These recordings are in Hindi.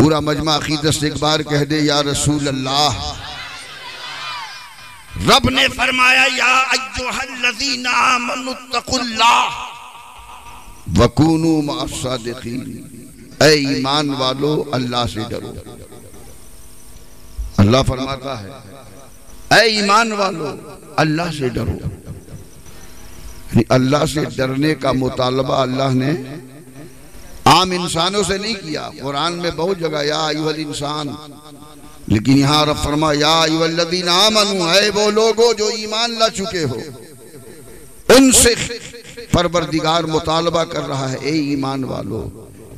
पूरा मजमा अकीदत से एक बार कह दे, या रसूल अल्लाह रब ने फरमाया, या वकूनू मासादिकीन ए ईमान वालो, अल्लाह से डरो। अल्लाह फरमाता है ए ईमान वालो, अल्लाह से डरो। अल्लाह से डरने का मुतालबा अल्लाह ने आम इंसानों से नहीं किया। कुरान में बहुत जगह, या इंसान। लेकिन यहाँ रब फरमा या आयुल्लदीन आमनु है वो लोगो जो ईमान ला चुके हो। उनसे परवरदिगार मुतालबा कर रहा है, ए ईमान वालो।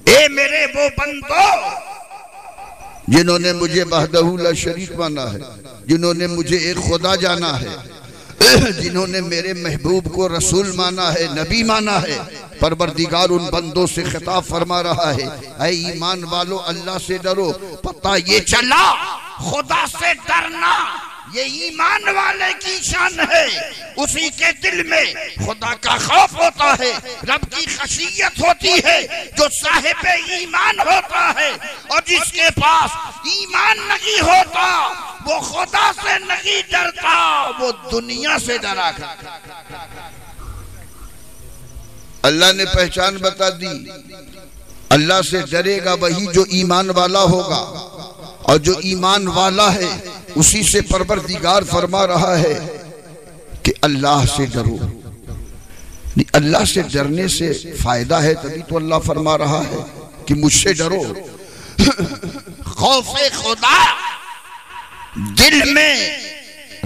ए मेरे वो बंदो, जिन्होंने मुझे बहदहुल्ला शरीफ माना है, जिन्होंने मुझे एक खुदा जाना है, जिन्होंने मेरे महबूब को रसूल माना है, नबी माना है परवरदिगार उन बंदों से खिताब फरमा रहा है। ऐ ईमान वालो, अल्लाह से डरो। पता ये चला, खुदा से डरना, ये ईमान वाले की शान है। उसी के दिल में खुदा का खौफ होता है, रब की खशियत होती है, जो साहिब ईमान होता है, और जिसके पास ईमान नहीं होता, वो खुदा से नहीं डरता, वो दुनिया से डरा कर अल्लाह ने पहचान बता दी। अल्लाह से डरेगा वही जो ईमान वाला होगा। और जो ईमान वाला है, उसी से परवरदिगार फरमा रहा है कि अल्लाह से डरो। अल्लाह से डरने से फ़ायदा है, तभी तो अल्लाह फरमा रहा है कि मुझसे डरो। खौफ खुदा, दिल में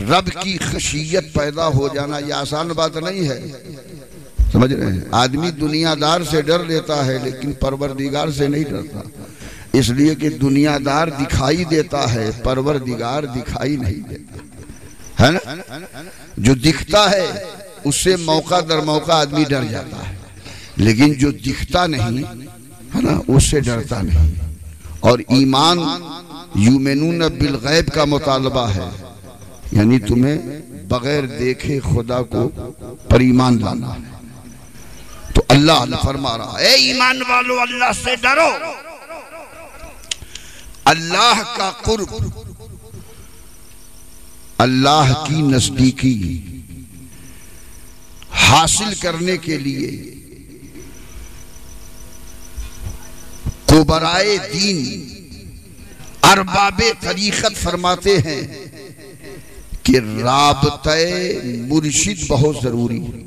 रब की खशियत पैदा हो जाना यह आसान बात नहीं है। समझ रहे हैं? आदमी दुनियादार से डर लेता है, लेकिन परवरदिगार से नहीं डरता। इसलिए कि दुनियादार दिखाई देता है, परवरदिगार दिखाई नहीं देता। है ना? जो दिखता है, उससे मौका दर मौका आदमी डर जाता है। लेकिन जो दिखता नहीं, है ना, उससे डरता नहीं। और ईमान यूमेनून बिल गैब का मुतालबा है। यानी तुम्हें बगैर देखे खुदा को पर ईमान लाना है। अल्लाह फरमा रहा है ईमान वालो, अल्लाह से डरो। अल्लाह का कुर्ब, अल्लाह की नजदीकी, हासिल करने के लिए कुबराए दीन, अरबाब तरीकत फरमाते हैं कि राबत मुर्शिद बहुत ज़रूरी है।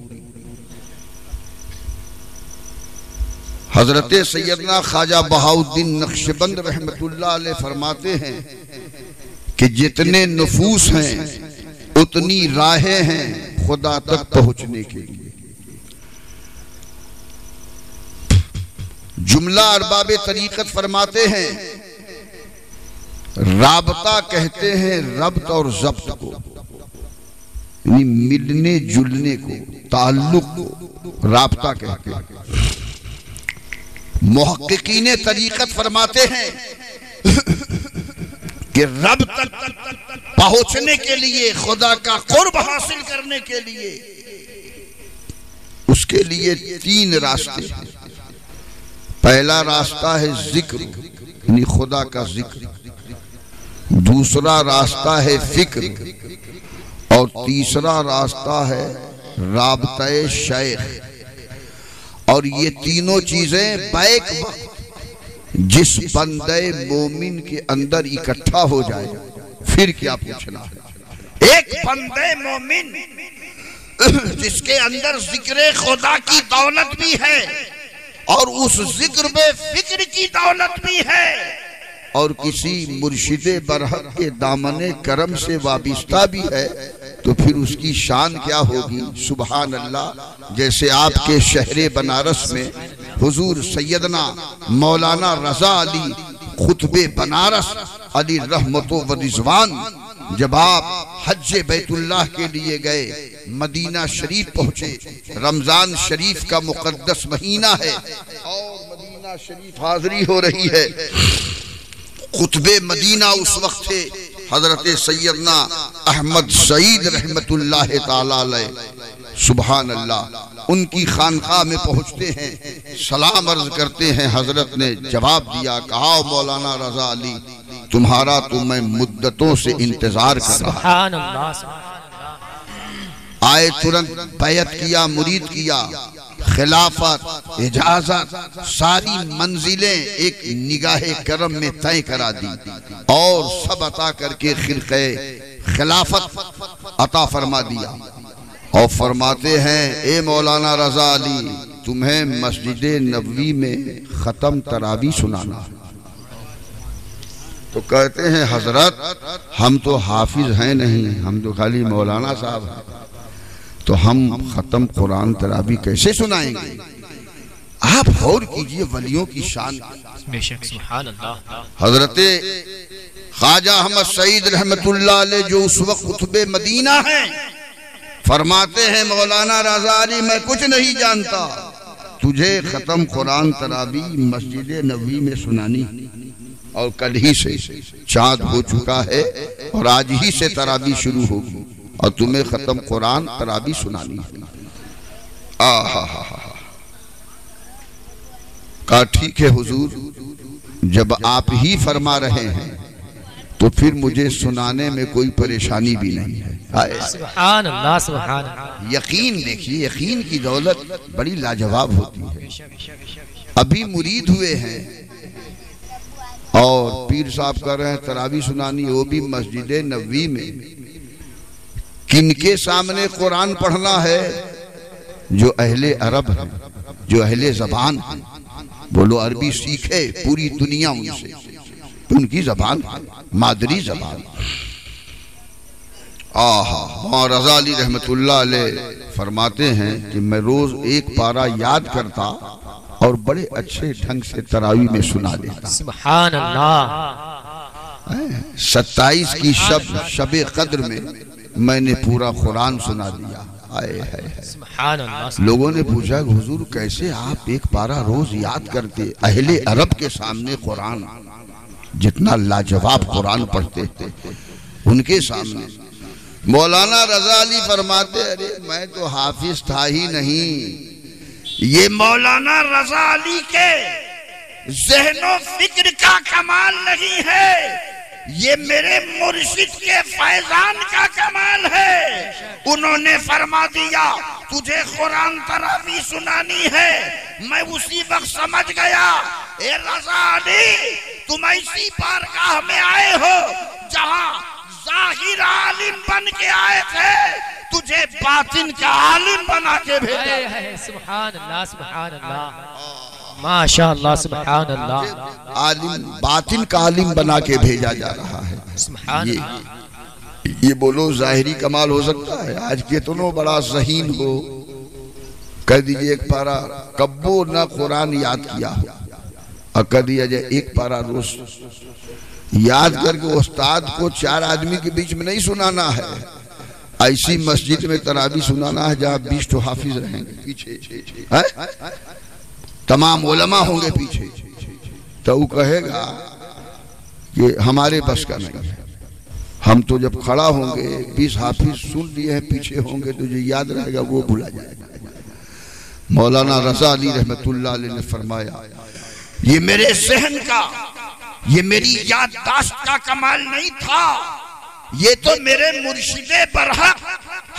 हज़रत सैदना ख्वाजा बहाउद्दीन नक्शबंद रहमतुल्लाह फरमाते हैं कि जितने नफूस हैं, उतनी राहें हैं खुदा तक पहुँचने के लिए। जुमला अरबाब तरीकत फरमाते हैं, राबता कहते हैं रब्त और जब्त को मिलने जुलने को, ताल्लुक को, राबता कहते हैं। मोहक्कीन तरीकत फरमाते हैं कि रब तक पहुँचने के लिए, खुदा का कुर्ब हासिल करने के लिए, उसके लिए तीन रास्ते पहला रास्ता है ज़िक्र, यानी खुदा का ज़िक्र। दूसरा रास्ता है फ़िक्र, और तीसरा रास्ता है राबता शेख। और ये तीनों चीज़ें बैक जिस बंदे मोमिन के अंदर इकट्ठा हो जाए, फिर क्या पूछना है? एक बंदे मोमिन जिसके अंदर ज़िक्र खुदा की दौलत भी है और उस ज़िक्र में फ़िक्र की दौलत भी है। और किसी मुर्शिद बरहक के दामन करम से वाबिस्ता भी है तो फिर उसकी शान क्या होगी? सुबह अल्लाह जैसे आपके शहर बनारस में हुजूर सैदना मौलाना रजा अली खुतबे बनारस अली रहमतो रिजवान जब आप हज बैतुल्लाह के लिए गए, मदीना शरीफ पहुँचे, रमज़ान शरीफ का मुकदस महीना है, और मदीना शरीफ हाजिरी हो रही है। खुतबे मदीना उस वक्त थे हज़रत सैदना अहमद सईद रहमत सुबह अल्लाह उनकी खानका में पहुँचते हैं सलाम अर्ज़ करते हैं हज़रत ने जवाब दिया कहा मौलाना रजा अली तुम्हारा तो मैं मुद्दतों से इंतज़ार कर रहा आए तुरंत बैत किया मुरीद किया खिलाफत, इजाज़त, सारी मंजिलें एक निगाह करम में तय करा दी। और सब अता करके खिरके खिलाफत अता फरमा दिया। और फरमाते हैं, ए मौलाना रजा अली, तुम्हें मस्जिद नबवी में ख़त्म तरावी सुनाना। तो कहते हैं, हज़रत, हम तो हाफिज हैं नहीं, हम तो खाली मौलाना साहब हैं। तो हम ख़त्म कुरान तराबी कैसे सुनाएँगे? आप गौर कीजिए वलियों की शान। हज़रत ख्वाजा अहमद सईद रहमतुल्लाह जो उस वक्त खुतबे मदीना है फरमाते हैं मौलाना रजा मैं कुछ नहीं जानता। तुझे खत्म कुरान तराबी मस्जिद नबी में सुनानी। और कल ही से चाँद हो चुका है और आज ही से तराबी शुरू होगी। और तुम्हें खत्म कुरान तराबी सुनानी है। आ हा हा हा कहा ठीक है हुजूर जब आप ही फरमा रहे हैं तो फिर मुझे सुनाने में कोई परेशानी भी नहीं है। यकीन देखिए यकीन की दौलत बड़ी लाजवाब होती है। अभी मुरीद हुए हैं और पीर साहब कर रहे हैं तरावी सुनानी वो भी मस्जिद नबी में। किनके सामने कुरान पढ़ना है? जो अहले अरब है जो अहले जबान बोलो अरबी सीखे पूरी दुनिया उनसे। उनकी जबान मादरी जबान। आहा रजा अली रहमतुल्लाह फरमाते हैं कि मैं रोज एक पारा याद करता और बड़े अच्छे ढंग से तरावी में सुना देता। सत्ताईस की शब शब कद्र में मैंने पूरा कुरान सुना दिया। आए है लोगों ने पूछा हुजूर कैसे आप एक पारा रोज याद करते? अहले अरब के सामने कुरान। जितना लाजवाब कुरान पढ़ते थे उनके सामने। मौलाना रजा अली फरमाते अरे मैं तो हाफिज था ही नहीं। ये मौलाना रजा अली के जहनो फ़िक्र का कमाल नहीं है। ये मेरे मुर्शिद के फैजान का कमाल है। उन्होंने फरमा दिया तुझे कुरान तरावी सुनानी है। मैं उसी वक्त समझ गया ए रजा अली तुम ऐसी बारगाह में आए हो जहाँ ज़ाहिर आलिम बन के आए थे। तुझे बातिन का आलिम बना के भेजा। सुभान अल्लाह सुभान अल्लाह सुभान अल्लाह। आलिम बातिन का आलिम बना के भेजा जा रहा है। ये ये बोलो जाहिरी कमाल हो सकता है। आज कितनो बड़ा जहीन हो। कह दीजिए एक पारा कब्बो न कुरान याद किया हो। और कह दिया जाए एक पारा रोज याद करके उस्ताद को चार आदमी के बीच में नहीं सुनाना है। ऐसी मस्जिद में तरावी सुनाना है जहाँ बीस तो हाफिज रहेंगे। पीछे। है? तमाम उलमा होंगे पीछे। तो वो कहेगा कि हमारे बस का नहीं है। हम तो जब खड़ा होंगे बीस हाफिज सुन लिए हैं, पीछे होंगे तो जो याद रहेगा, वो भूला जाएगा। मौलाना रजा अली रहमतुल्लाह अलैह ने फरमाया, ये मेरे जहन का, ये मेरी याददाश्त का कमाल नहीं था। ये तो मेरे मुर्शिदे बरहक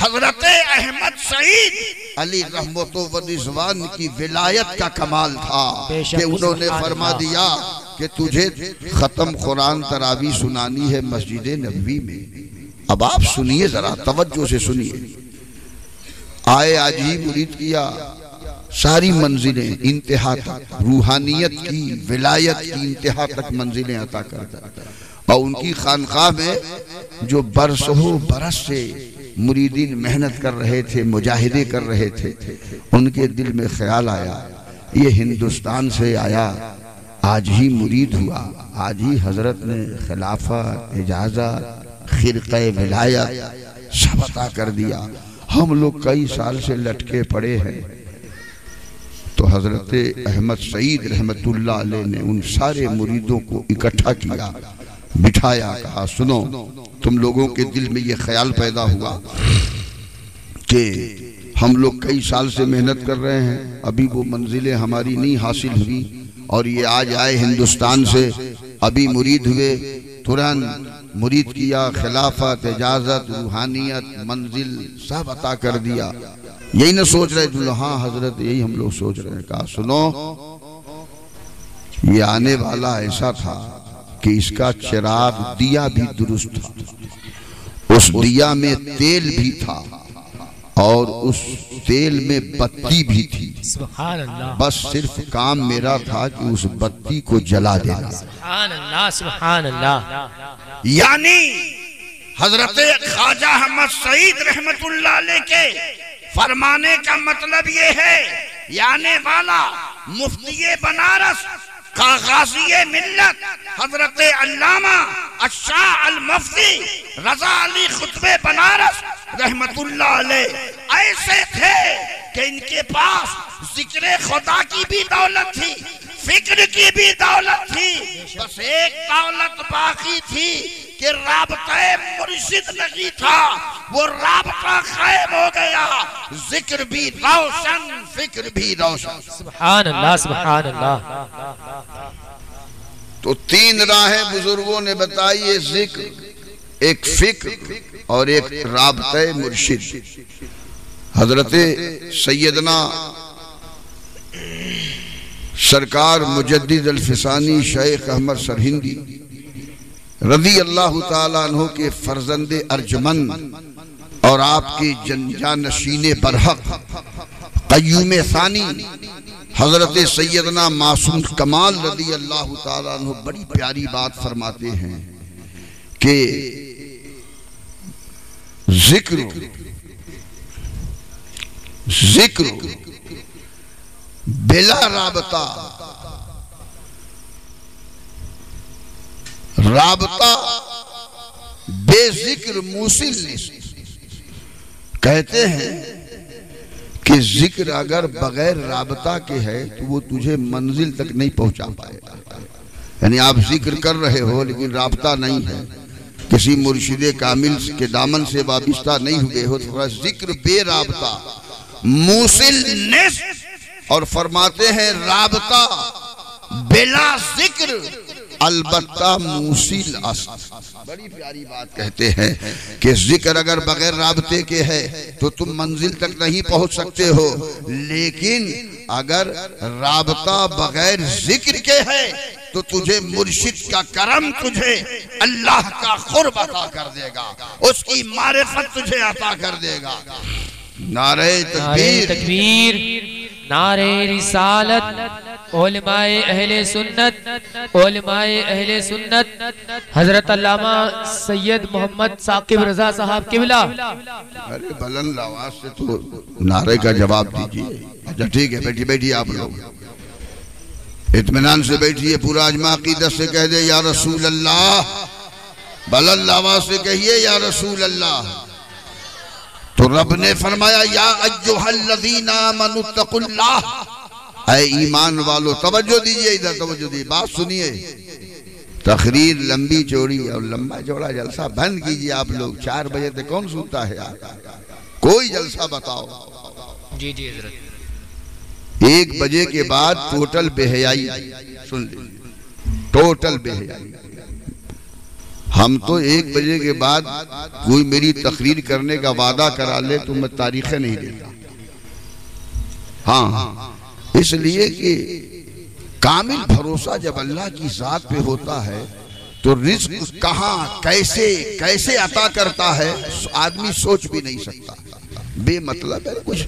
हज़रत अहमद सईद अली रहमत व रिजवान की विलायत का कमाल था कि उन्होंने फरमा दिया कि तुझे खत्म कुरान तरावी सुनानी है मस्जिद नबवी में। अब आप सुनिए जरा तवज्जो से सुनिए। आए आज ही मुरीद किया सारी मंजिलें इंतहा तक रूहानियत की विलायत की इंतहा तक मंजिलें अता कर। और उनकी खानकाह में जो बरसों बरस से मुरीदीन मेहनत कर रहे थे, मुजाहिदे कर रहे थे, उनके दिल में ख्याल आया। ये हिंदुस्तान से आया। आज ही मुरीद हुआ। आज ही हज़रत ने खिलाफा इजाज़त खिरक़, विलायत सब अता कर दिया। हम लोग कई साल से लटके पड़े हैं। तो हज़रत अहमद सईद रहमतुल्लाह ने उन सारे मुरीदों को इकट्ठा किया। बिठाया, कहा, सुनो, तुम लोगों के दिल में ये ख्याल पैदा हुआ कि हम लोग कई साल से मेहनत कर रहे हैं। अभी वो मंजिलें हमारी नहीं हासिल हुई और ये आज आए हिंदुस्तान से। अभी मुरीद हुए, तुरंत मुरीद किया, खिलाफत, इजाज़त, रूहानियत, मंजिल सब अता कर दिया। यही ना सोच रहे थे हाँ हज़रत, यही हम लोग सोच रहे हैं। कहा, सुनो, ये आने वाला ऐसा था कि इसका चिराग दिया भी दुरुस्त था उस दिया में तेल भी था और उस तेल में बत्ती भी थी। बस सिर्फ़ काम मेरा था कि उस बत्ती को जला देना। सुभान अल्लाह सुभान अल्लाह यानी हज़रत ख्वाजा अहमद सईद रहमतुल्लाह अलैह के फरमाने का मतलब ये है याने वाला मुफ्ती बनारस का मिलत हज़रत अल्लामा अशाह अल मुफ्ती रजा अली खुतबे बनारस रहमत ऐसे थे कि इनके पास ज़िक्र खुदा की भी दौलत थी, फ़िक्र की भी दौलत थी, बस एक दौलत बाकी थी कि राबता मुर्शिद नहीं था वो राबता कायम हो गया। ज़िक्र भी रोशन फ़िक्र भी रोशन। सुभान अल्लाह सुभान अल्लाह तो तीन राहें बुज़ुर्गों ने बताई एक ज़िक्र एक फ़िक्र और एक राबते मुर्शिद। हज़रत सैयदना सरकार मुजद्दिद अल्फिसानी शेख अहमद सरहिंदी रदी अल्लाह तहो के फर्जंद अर्जमन और आपके जनजा नशीन बरहक कयूम सानी, हज़रत सैदना मासूम कमाल रदी अल्लाह तहो बड़ी प्यारी बात फरमाते हैं कि ज़िक्र ज़िक्र बिला राबता राबता, बेजिक्र मूसिल कहते हैं कि ज़िक्र अगर बगैर राबता के है तो वो तुझे मंजिल तक नहीं पहुँचा पाएगा। यानी आप ज़िक्र कर रहे हो, लेकिन राबता नहीं है। किसी मुर्शिद कामिल के दामन से वाबिस्ता नहीं हुए हो तो ज़िक्र बेराबता मूसिल और फरमाते हैं, राबता बिला ज़िक्र। अलबत्ता बड़ी प्यारी बात कहते हैं कि ज़िक्र अगर बगैर राबते के है तो तुम मंजिल तक नहीं पहुँच सकते हो। लेकिन अगर राबता बगैर ज़िक्र के है तो तुझे मुर्शिद का करम तुझे अल्लाह का खुर्ब अता कर देगा। उसकी मारिफत तुझे अता कर देगा। नारे नारे तकबीर तकबीर। नारे रिसालत ओलमाए अहले सुन्नत ओलमाए अहले सुन्नत। हज़रत अल्लामा सैयद मोहम्मद साकिब रजा साहब किबला। अरे बुलंद आवाज़ से तो नारे का जवाब दीजिए। अच्छा ठीक है बैठिए बैठिए आप लोग। इत्मीनान से बैठिए, पूरा अजमा अकीदत से कह दे, या रसूल अल्लाह बुलंद आवाज़ से कहिए, या रसूल अल्लाह तो रब ने फरमाया या ईमान वालो तवज्जो दीजिए इधर तवज्जो दीजिए बात सुनिए। तकरीर लंबी चौड़ी और लंबा चौड़ा जलसा बंद कीजिए आप लोग चार बजे तक कौन सुनता है यार कोई जलसा बताओ। जी जी हज़रत। एक बजे के बाद टोटल बेहयाई सुन लीजिए। टोटल बेहयाई। हम तो एक बजे के बाद कोई मेरी तकरीर करने का वादा करा ले तो मैं तारीखें नहीं देता। हाँ इसलिए कि कामिल भरोसा जब अल्लाह की जात पे होता है तो रिस्क कहाँ, कैसे कैसे अता करता है, आदमी सोच भी नहीं सकता। बेमतलब है कुछ।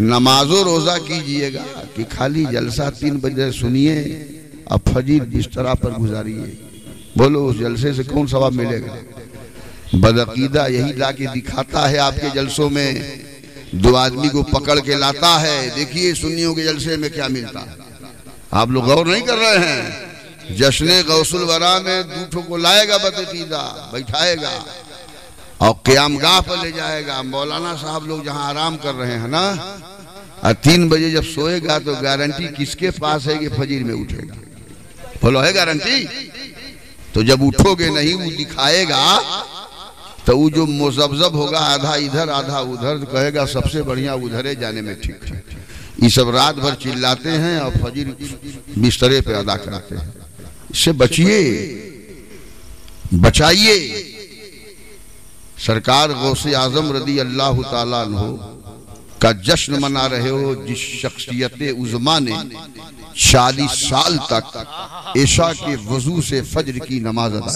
नमाजो रोजा कीजिएगा कि खाली जलसा तीन बजे सुनिए, अब फजीर बिस्तरा पर गुजारिए। बोलो, उस जलसे से कौन सवाब मिलेगा? बदअकीदा यही ला के दिखाता है आपके जलसों में। दो आदमी को पकड़ के लाता है। देखिए, सुन्नियों के जलसे में क्या मिलता। है आप लोग गौर नहीं कर रहे हैं? जश्न गौसुल वरा में दूठों को लाएगा बदअकीदा बैठाएगा। और क्यामगाह पर ले जाएगा। मौलाना साहब लोग जहाँ आराम कर रहे हैं ना? और तीन बजे जब सोएगा तो गारंटी किसके पास है कि फजीर में उठेगा? बोलो, है गारंटी? तो जब उठोगे नहीं, वो दिखाएगा तो वो जो मुजबजब होगा, आधा इधर, आधा उधर तो कहेगा, सबसे बढ़िया उधरे जाने में ठीक है। ये सब रात भर चिल्लाते हैं और फजीर बिस्तरे पे अदा कराते हैं। इससे बचिए, बचाइए। सरकार गौसे आज़म रदी अल्लाह ताला का जश्न मना रहे हो, जिस शख्सियत उजमा ने चालीस साल तक ऐशा के वज़ू से फजर की नमाज़ अदा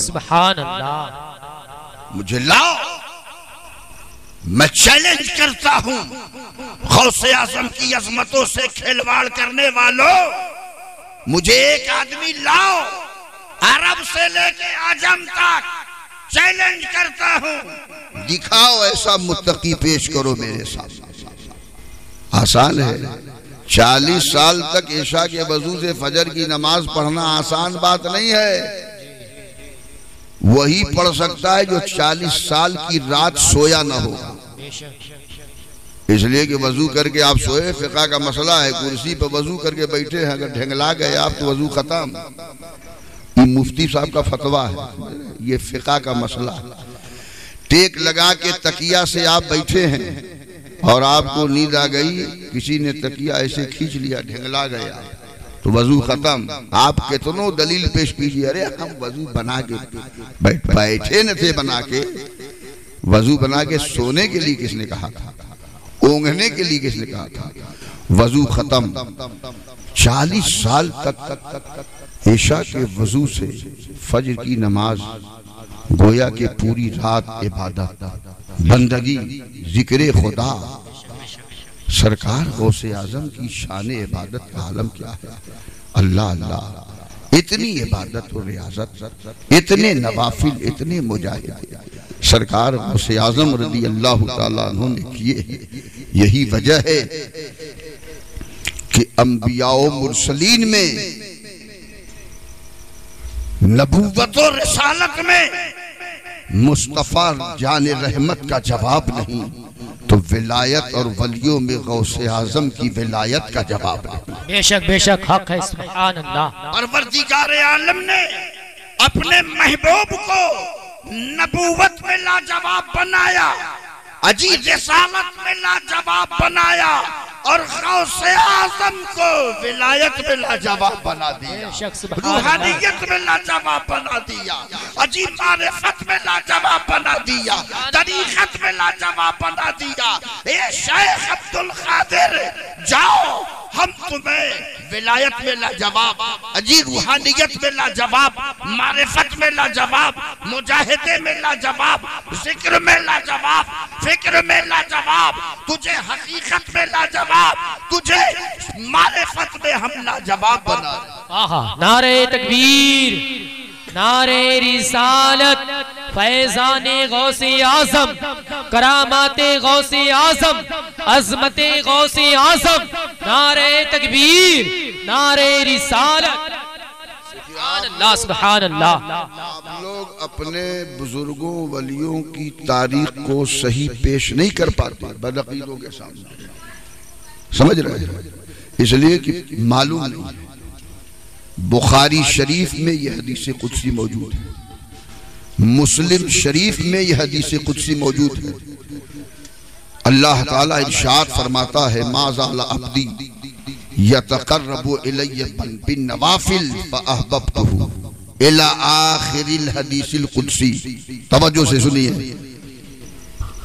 मुझे लाओ, मैं चैलेंज करता हूँ गौसे आज़म की अजमतों से खिलवाड़ करने वालों, मुझे एक आदमी लाओ, अरब से लेके आज़म तक चैलेंज करता हूँ। दिखाओ ऐसा मुत्तकी पेश करो मेरे सामने। आसान है। चालीस साल तक ईशा के वज़ू से फजर की नमाज़ पढ़ना आसान बात नहीं है। वही पढ़ सकता है जो चालीस साल की रात सोया ना हो। इसलिए कि वज़ू करके आप सोए, फिका का मसला है, कुर्सी पर वज़ू करके बैठे हैं, अगर ढेंगला गए, आप तो वज़ू खत्म। ये मुफ्ती साहब का फतवा है। ये फिका का मसला। टेक लगा के तकिया से आप बैठे हैं। और आपको नींद आ गई, किसी ने तकिया ऐसे खींच लिया, ढंगला गया। तो वज़ू खत्म। आप कितनों दलील पेश कीजिए। अरे हम वज़ू बना के बैठे न थे बना के। वज़ू बना के सोने के लिए किसने कहा था? ओंघने के लिए किसने कहा था? वज़ू खत्म। चालीस साल तक ईशा के वज़ू से फजर की नमाज़, गोया के पूरी रात इबादत। बंदगी, ज़िक्र खुदा। सरकार गौसे आज़म की शान इबादत का आलम क्या है? अल्लाह अल्लाह। इतनी इबादत और रियाजत, इतने नवाफिल, इतने मुजाहिद। सरकार गौसे आज़म रदी अल्लाह ने किए यही वजह है कि अम्बियाओ मुरसलीन में, नबूवत तो रिसालत में मुस्तफ़ा जान रहमत का जवाब नहीं। तो विलायत और वलियों में गौसे आज़म की विलायत का जवाब नहीं। बेशक बेशक हक है परवरदिगार आलम ने अपने महबूब को नबूवत में लाजवाब बनाया अज़ीज़ रिसालत में लाजवाब बनाया। और से आज़म को विलायत में लाजवाब बना दिया। रूहानियत में लाजवाब बना दिया। अजीब मारिफत में लाजवाब बना दिया। तरीकत में लाजवाब बना दिया। ए शेख अब्दुल कादिर जाओ। हम तुम्हें विलायत में लाजवाब अजी रूहानियत में लाजवाब, मारिफत में लाजवाब, मुजाहिदे में लाजवाब, ज़िक्र में लाजवाब, फ़िक्र में लाजवाब, तुझे हकीकत में लाजवाब, तुझे मारिफत में हम लाजवाब बना नारे तकबीर। नारे रिसालत, फैजान गौसे आज़म, करामाते गौसे आज़म, अजमत गौसे आज़म। नारे तकबीर, नारे रिसालत। आप लोग अपने बुज़ुर्गों, वलियों की तारीख को सही पेश नहीं कर पाते, बदअकीदों के सामने। समझ रहे हैं? इसलिए कि मालूम नहीं है। बुखारी शरीफ में यह हदीस कुदसी मौजूद है। मुस्लिम शरीफ में यह हदीस कुदसी मौजूद है। अल्लाह ताला इरशाद फरमाता है माजाला अब्दी, यतकर्रबु इलैय बिन नवाफिल हदीसिल कुदसी। तवज्जो से सुनिए।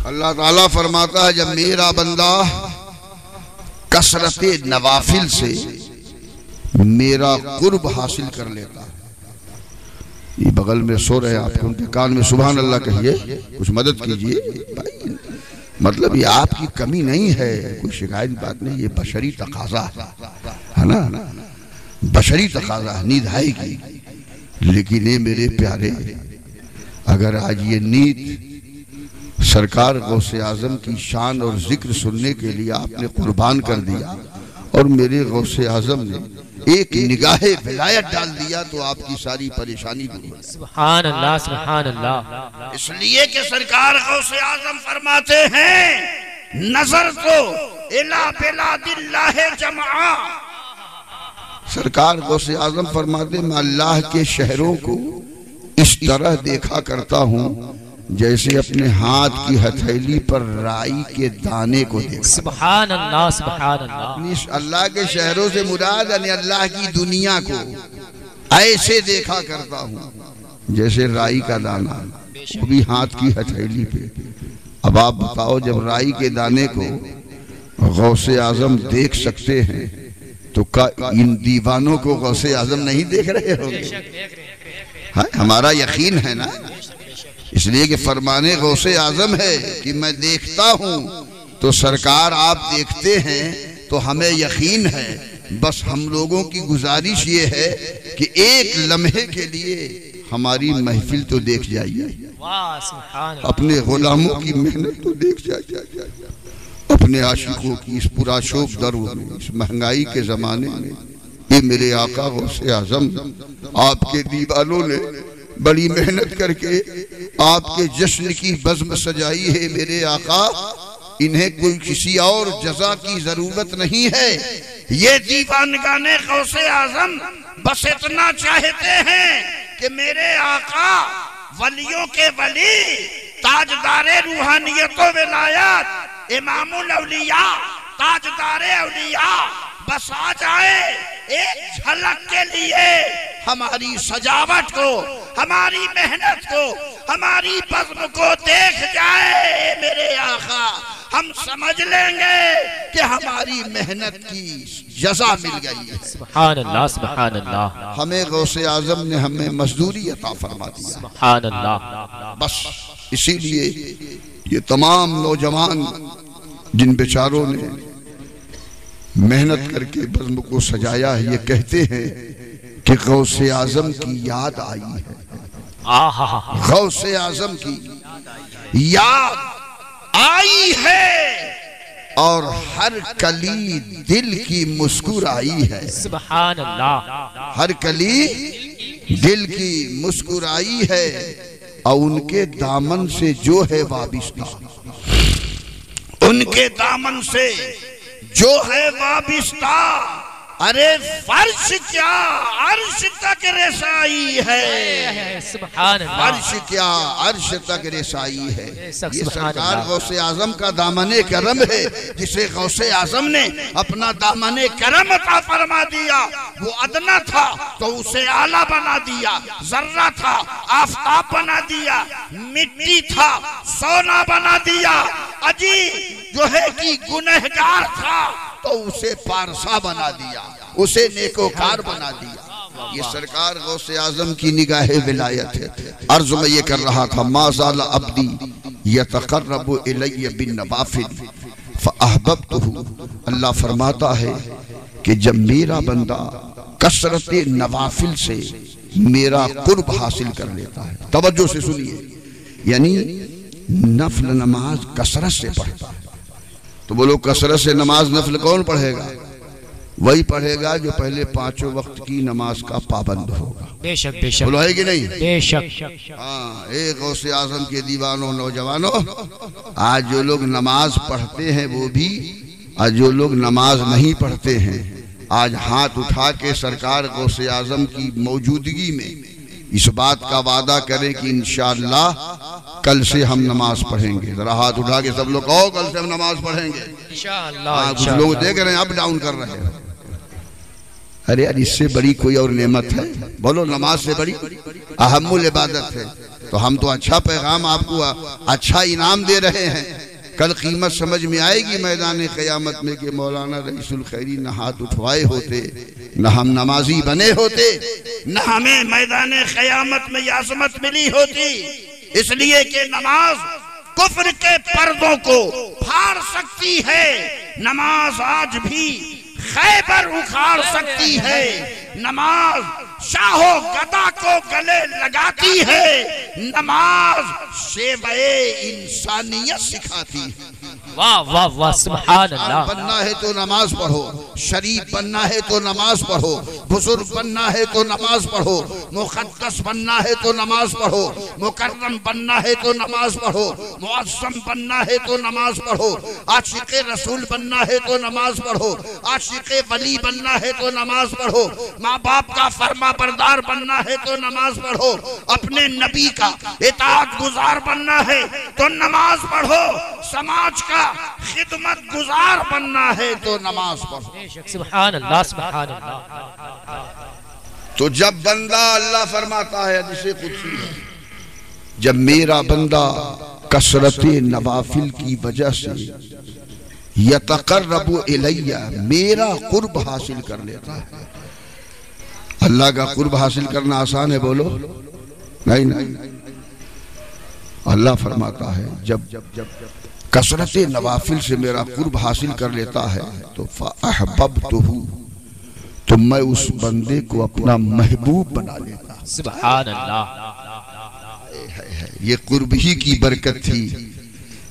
अल्लाह ताला फरमाता है, जब मेरा बंदा कसरत नवाफिल से मेरा कुर्ब हासिल कर लेता। है ये बगल में सो रहे आपके उनके कान में सुबह अल्लाह कहिए, कुछ मदद कीजिए। मतलब ये आपकी कमी नहीं है, कोई शिकायत बात नहीं, ये बशरी तकाजा है। है ना? बशरी तकाजा है, नींद आएगी। लेकिन ये मेरे प्यारे, अगर आज ये नींद सरकार गौसे आज़म की शान और ज़िक्र सुनने के लिए आपने कुर्बान कर दिया, और मेरे गौसे आज़म ने एक निगाह विलायत डाल दिया तो आपकी सारी परेशानी दूर हो सुभान अल्लाह सुभान अल्लाह इसलिए कि सरकार गौसे आज़म फरमाते हैं नज़र तो इला जमा सरकार गौसे आज़म फरमाते मैं अल्लाह के शहरों को इस तरह देखा करता हूँ जैसे अपने हाथ की हथेली पर राई के दाने को देखा। सुबहान अल्लाह सुबहान अल्लाह अल्लाह के शहरों से मुराद यानी अल्लाह की दुनिया को ऐसे देखा करता हूँ जैसे राई का दाना वो भी हाथ की हथेली पे। अब आप बताओ जब राई के दाने को गौसे आज़म देख सकते हैं तो का इन दीवानों को गौसे आज़म नहीं देख रहे होंगे? हाँ, हमारा यकीन है ना? इसलिए कि फरमाने गौसे आज़म है कि मैं देखता हूँ तो सरकार आप देखते हैं तो हमें यकीन है। बस हम लोगों की गुजारिश ये है कि एक लम्हे के लिए हमारी महफिल तो देख जाइए। अपने गुलामों की मेहनत तो देख जाइए। अपने आशिकों की इस पुराशोक दर में, इस महँगाई के जमाने में, ये मेरे आका गौसे आज़म, आपके दीवानों ने बड़ी मेहनत करके आपके जश्न की बज्म सजाई है मेरे आका। इन्हें कोई किसी और जजा की ज़रूरत नहीं है। ये दीवान गाने गौसे आज़म बस इतना चाहते हैं कि मेरे आका वलियों के वली, ताजदारे रूहानियतों विलायत, इमामुल अलिया ताजदारे अलिया बस आ जाए एक झलक के लिए। हमारी सजावट को हमारी मेहनत को हमारी बज्म को देख जाए मेरे आका। हम समझ लेंगे कि हमारी मेहनत की जजा मिल गई है। सुबहान अल्लाह सुबहान अल्लाह हमें गौसे आज़म ने हमें मजदूरी अता फरमा दिया। सुबहान अल्लाह बस इसीलिए ये तमाम नौजवान जिन बेचारों ने मेहनत करके बज्म को सजाया है। ये कहते हैं कि गौ से आज़म की याद आई है। गौ से आज़म की याद आई है और हर कली दिल की मुस्कुराई है। हर कली दिल की मुस्कुराई है और उनके दामन से जो है वाबिस्ता। उनके दामन से जो है वाबिस्ता। अरे फर्श क्या? अर्श तक रसाई है। अर्श क्या? अर्श तक रसाई है। ये सरकार गौसे आज़म का दामने करम है जिसे गौसे आज़म ने अपना दामने करम अता फरमा दिया। वो अदना था तो उसे आला बना दिया जर्रा था आफताब बना दिया मिट्टी था सोना बना दिया। अजी जो है कि गुनहगार था तो उसे पारसा बना दिया, उसे नेकोकार बना दिया। ये सरकार गौसे आज़म की निगाह विलायत है। अर्ज़ में ये कर रहा था माजाल अब्दी, यतकर्रब इलैय बिन नवाफिल, फअहबब्तुहु। अल्लाह फरमाता है कि जब मेरा बंदा कसरत नवाफिल से मेरा कुर्ब हासिल कर लेता है। तवज्जो से सुनिए। यानी नफल नमाज़ कसरत से पढ़ता है। तो बोलो कसरत से नमाज़ नफल कौन पढ़ेगा? वही पढ़ेगा जो पहले पाँचों वक्त की नमाज़ का पाबंद होगा। बेशक बेशक। बोलो है कि नहीं? बेशक। हाँ एक गौसे आज़म के दीवानों नौजवानों आज जो लोग नमाज़ पढ़ते हैं वो भी और जो लोग नमाज़ नहीं पढ़ते हैं आज हाथ उठा के सरकार गौसे आज़म की मौजूदगी में इस बात का वादा करें कि इंशाअल्लाह कल से हम नमाज़ पढ़ेंगे। जरा हाथ उठा के सब लोग कहो कल से हम नमाज़ पढ़ेंगे। हाँ कुछ लोग देख रहे हैं अप डाउन कर रहे हैं। अरे यार इससे बड़ी कोई और नेमत है? बोलो नमाज़ से बड़ी अहमुल इबादत है। तो हम तो अच्छा पैगाम आपको अच्छा इनाम दे रहे हैं। कल कीमत समझ में आएगी मैदान क़यामत में कि मौलाना रईसुल खैरी न हाथ उठवाए होते न हम नमाजी बने होते न हमें मैदान क़यामत में याजमत मिली होती। इसलिए कि नमाज़ कुफर के पर्दों को फाड़ सकती है। नमाज़ आज भी खैबर उखाड़ सकती है। नमाज़ शाहो गदा को गले लगाती है। नमाज़ सेवाए इंसानियत सिखाती है। वाह वाह वाह सुभान अल्लाह बनना है तो नमाज़ पढ़ो शरीफ बनना है तो नमाज़ पढ़ो बुज़ुर्ग बनना है तो नमाज़ पढ़ो मुकद्दस बनना है तो नमाज़ पढ़ो मुकर्रम बनना है तो नमाज़ पढ़ो मुअज्जम बनना है तो नमाज़ पढ़ो आशिक रसूल बनना है तो नमाज़ पढ़ो आशिक वली बनना है तो नमाज़ पढ़ो माँ बाप का फर्मा बरदार बनना है तो नमाज़ पढ़ो अपने नबी का इताअत गुजार बनना है तो नमाज़ पढ़ो समाज का खिदमत गुजार बनना है तो नमाज़ पढ़ो। बेशक सुभान अल्लाह सुभान अल्लाह तो जब बंदा अल्लाह फरमाता है जिसे कुछ जब मेरा बंदा कसरत नवाफिल की वजह से यतकर्रबु इलैया मेरा कुर्ब हासिल कर लेता है। अल्लाह का कुर्ब हासिल करना आसान है बोलो। नहीं नहीं। अल्लाह फरमाता है जब जब जब जब कसरत नवाफिल से मेरा कुर्ब हासिल कर लेता है। तो अहबब तो हूँ तो मैं उस बंदे को अपना महबूब बना लेता। ये कुर्ब ही की बरकत थी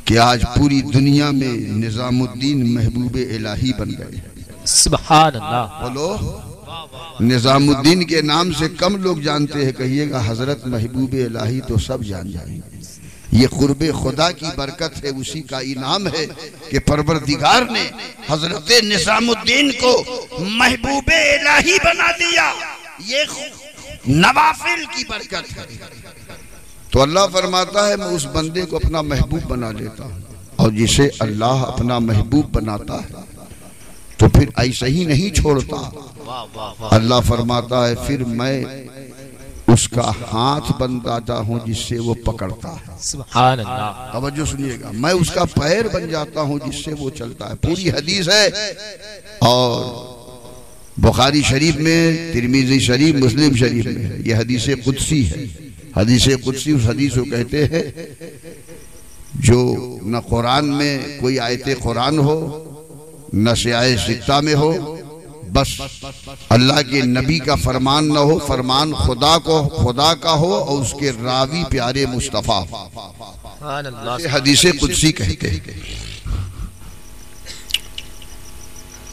कि आज पूरी दुनिया में निजामुद्दीन महबूब इलाही बन गए। बोलो निजामुद्दीन के नाम से कम लोग जानते हैं कहिएगा हज़रत महबूब इलाही तो सब जान जाएँगे। ये कुर्ब खुदा की बरकत है उसी का इनाम है कि परवरदिगार ने हज़रत निजामुद्दीन को महबूब इलाही बना दिया। ये नवाफिल की बरकत है। तो अल्लाह फरमाता है मैं उस बंदे को अपना महबूब बना लेता हूँ और जिसे अल्लाह अपना महबूब बनाता है तो फिर ऐसा ही नहीं छोड़ता। अल्लाह फरमाता है फिर मैं उसका हाथ बन जाता हूँ जिससे वो पकड़ता है। तवज्जो सुनिएगा। मैं उसका पैर बन जाता हूँ जिससे वो चलता है। पूरी हदीस है। और बुखारी शरीफ में तिरमीजी शरीफ मुस्लिम शरीफ में है। ये हदीस कुदसी है। हदीस कुदसी उस हदीस को कहते हैं जो न कुरान में कोई आयत कुरान हो न सियाए सिक्ता में हो बस अल्लाह के नबी का फरमान न हो फरमान खुदा को खुदा का हो और उसके रावी प्यारे मुस्तफ़ा हदीस कुदसी कहते हैं।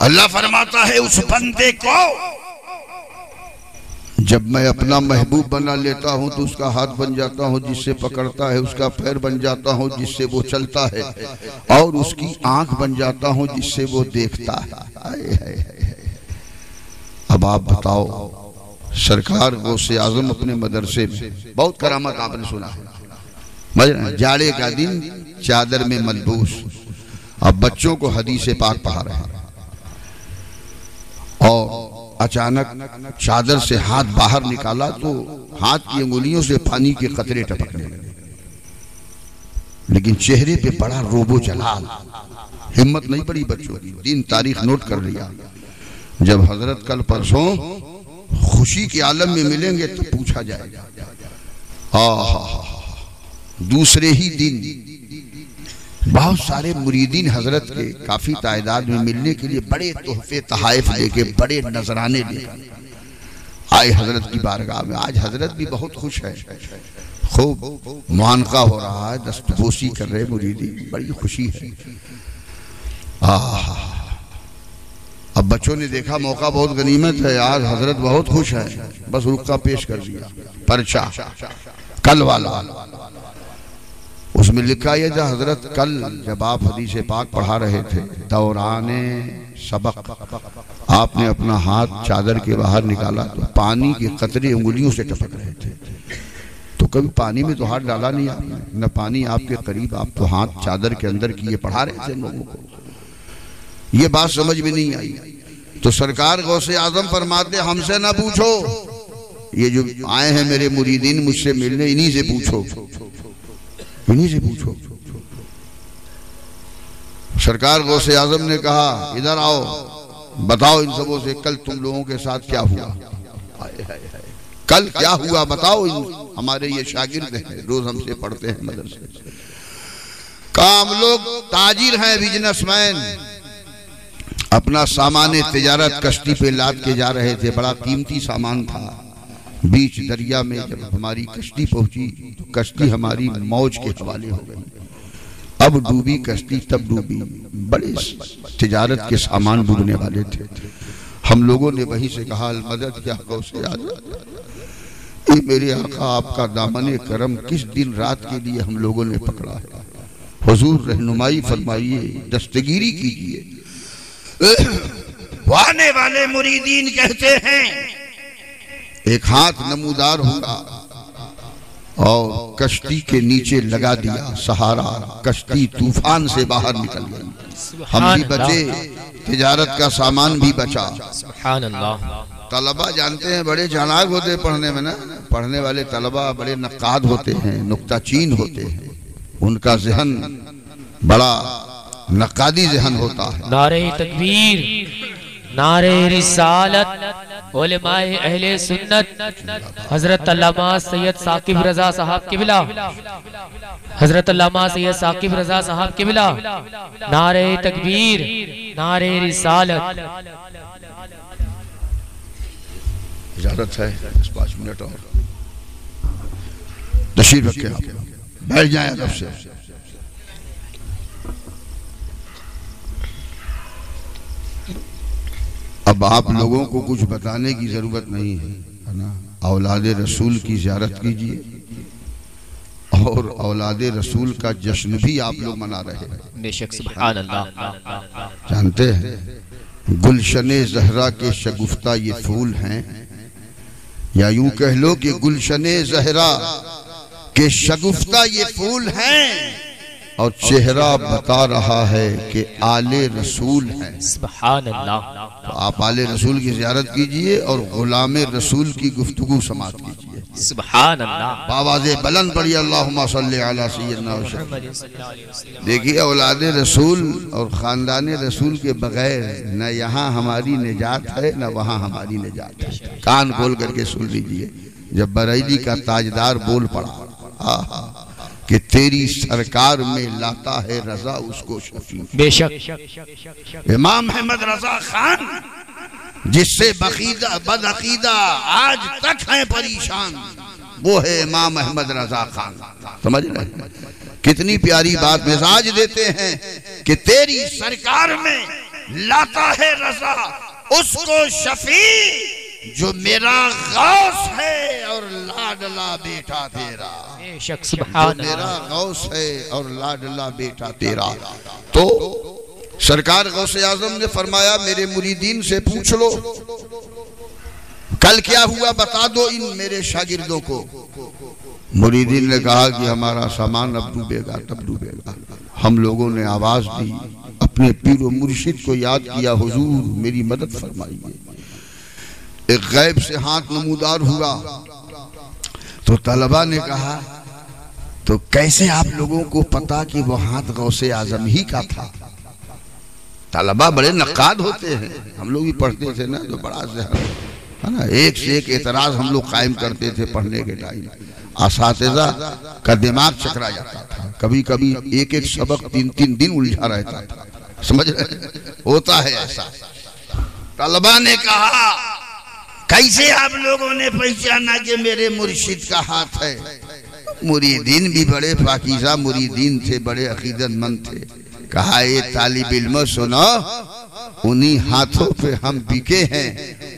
अल्लाह फरमाता है उस बंदे को जब मैं अपना महबूब बना लेता हूँ तो उसका हाथ बन जाता हूँ जिससे पकड़ता है उसका पैर बन जाता हूँ जिससे वो चलता है और उसकी आँख बन जाता हूँ जिससे वो देखता है। अब आप बताओ, सरकार गौ से आज़म अपने मदरसे में बहुत करामत आपने सुना है? जाड़े का दिन चादर में मलबूस। अब बच्चों को हदीस पाक पढ़ा रहे और अचानक चादर से हाथ बाहर निकाला तो हाथ की अंगुलियों से पानी के कतरे टपकने लगे। लेकिन चेहरे पे बड़ा रोबो जलाल। हिम्मत नहीं पड़ी बच्चों की। दिन तारीख नोट कर लिया। जब हज़रत कल परसों खुशी के आलम में मिलेंगे तो पूछा जाएगा। दूसरे ही दिन बहुत सारे मुरीदीन हज़रत के काफ़ी तादाद में मिलने के लिए बड़े तोहफे, तहाइफ लेके बड़े नजराने लेकर आए हज़रत की बारगाह में। आज हज़रत भी बहुत खुश है। खूब मुआनका हो रहा है, दस्तबोसी कर रहे मुरीदी बड़ी खुशी है। आह अब बच्चों ने देखा, मौका बहुत गनीमत है, आज हज़रत बहुत खुश है। बस रुक्का पेश कर दिया। पर्चा, कल वाला। उसमें लिखा यह था, हज़रत, कल जब आप हदीस पाक पढ़ा रहे थे, दौरान सबक। आपने अपना हाथ चादर के बाहर निकाला तो पानी के कतरे उंगलियों से टपक रहे थे। तो कभी पानी में तो हाथ डाला नहीं आपने, न पानी आपके करीब, आप तो हाथ चादर के अंदर किए पढ़ा रहे थे लोगों को। ये बात समझ में नहीं आई। तो सरकार गौसे आज़म फरमाते, हमसे ना पूछो। ये जो आए हैं मेरे मुरीदीन, मुझसे मिलने इन्हीं से पूछो। इन्हीं से पूछो। सरकार गौसे आज़म ने कहा, इधर आओ, बताओ इन सबों से, कल तुम लोगों के साथ क्या हुआ? कल क्या हुआ, बताओ इन, हमारे ये शागिर्द हैं, रोज हमसे पढ़ते हैं मदरसे। काम लोग ताजिर हैं बिजनेसमैन अपना सामान तजारत कश्ती पे लाद के जा रहे थे, बड़ा कीमती सामान था। बीच दरिया में जब हमारी कश्ती पहुँची तो कश्ती हमारी मौज के हवाले हो गई। अब डूबी कश्ती, तब डूबी। बड़े तिजारत के सामान डूबने वाले थे। हम लोगों ने वहीं से कहा मदद क्या ये मेरे आका, आपका दामन करम किस दिन रात के लिए हम लोगों ने पकड़ा है? हुजूर रहनुमाई फरमाइए, दस्तगीरी कीजिए। आने वाले मुरीदीन कहते हैं एक हाथ नमूदार हुआ और कश्ती के नीचे लगा दिया सहारा कश्ती तूफ़ान से बाहर निकल गई। हम भी बचे तिजारत का सामान भी बचा। तलबा जानते हैं बड़े चालाक होते पढ़ने में ना? पढ़ने वाले तलबा बड़े नक्काद होते हैं नुक्ताचीन होते हैं। उनका जहन बड़ा नक्कादी जहन होता है। नारे तकबीर नारे रिसालत अहले सुन्नत हज़रत सैयद साकिब रजा साहब किबला हज़रत सैयद साकिब रजा साहब किबला नारे तकबीर नारे रिसालत। इजाज़त है पाँच मिनट और। तशीर रखे बैठ जाए अदब से। अब आप लोगों को कुछ बताने की ज़रूरत नहीं है ना? औलाद रसूल की जियारत कीजिए। और औलाद रसूल का जश्न भी आप लोग मना रहे हैं। जानते हैं? गुलशन जहरा के शगुफ्ता ये फूल हैं। या यूँ कह लो कि गुलशन जहरा के शगुफ्ता ये फूल हैं। और चेहरा बता रहा है कि आले रसूल हैं। तो आप आले रसूल की जियारत कीजिए और गुलाम रसूल की गुफ्तु समाप्त कीजिए। अल्लाह आवाज़ बुलंद पढ़िए अल्लाहुम्मा सल्ली अला सय्यदना व सल्लम। देखिए औलाद रसूल और ख़ानदान रसूल के बगैर न यहाँ हमारी निजात है न वहाँ हमारी निजात है। कान खोल करके सुन लीजिए जब बरेली का ताजदार बोल पड़ा। आहा। कि तेरी सरकार में लाता है रजा उसको शफी। बेशक। इमाम अहमद रजा खान जिससे बकीदा बदअकीदा आज तक है परेशान वो है इमाम अहमद रजा खान। समझ रहे? कितनी प्यारी बात मिजाज देते हैं कि तेरी सरकार में लाता है रजा उसको शफी। जो मेरा गौस है और लाडला बेटा तेरा। जो मेरा गौस है और लाडला बेटा तेरा। तो सरकार गौस आज़म ने फरमाया मेरे मुरीदीन से पूछ लो। कल क्या हुआ बता दो इन मेरे शागिर्दों को। मुरीदीन ने कहा कि हमारा सामान अब डूबेगा तब डूबेगा। हम लोगों ने आवाज़ दी अपने पीर मुर्शिद को याद किया हुजूर मेरी मदद फरमाइए। एक गैब से हाथ नमूदार हुआ। तो तलबा ने कहा तो कैसे आप लोगों को पता कि वो हाथ गौसे आज़म ही का था? तलबा बड़े नक्काद होते हैं। हम लोग भी पढ़ते थे ना तो बड़ा जहर है ना, एक से एक एतराज़ हम लोग कायम करते थे पढ़ने के टाइम। असातिजा का दिमाग चकरा जाता था। कभी कभी एक एक सबक तीन तीन दिन उलझा रहता था। समझ रहे होता है ऐसा। तलबा ने कहा कैसे? आप लोगों ने पहचाना कि मेरे मुर्शिद का हाथ है। मुरीदीन भी बड़े पाकिजा मुरीदीन थे बड़े अकीदतमंद थे। कहा ये तालिब इल्म सुनो उन्हीं हाथों पे हम बिके हैं।